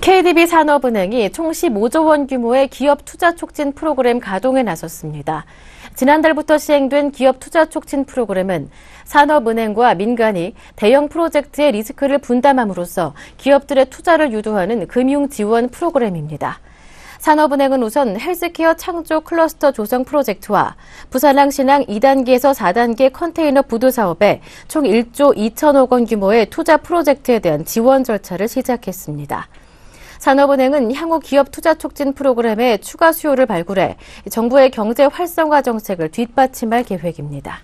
KDB 산업은행이 총 15조 원 규모의 기업 투자 촉진 프로그램 가동에 나섰습니다. 지난달부터 시행된 기업 투자 촉진 프로그램은 산업은행과 민간이 대형 프로젝트의 리스크를 분담함으로써 기업들의 투자를 유도하는 금융 지원 프로그램입니다. 산업은행은 우선 헬스케어 창조 클러스터 조성 프로젝트와 부산항 신항 2단계에서 4단계 컨테이너 부두 사업에 총 1조 2천억 원 규모의 투자 프로젝트에 대한 지원 절차를 시작했습니다. 산업은행은 향후 기업 투자 촉진 프로그램에 추가 수요를 발굴해 정부의 경제 활성화 정책을 뒷받침할 계획입니다.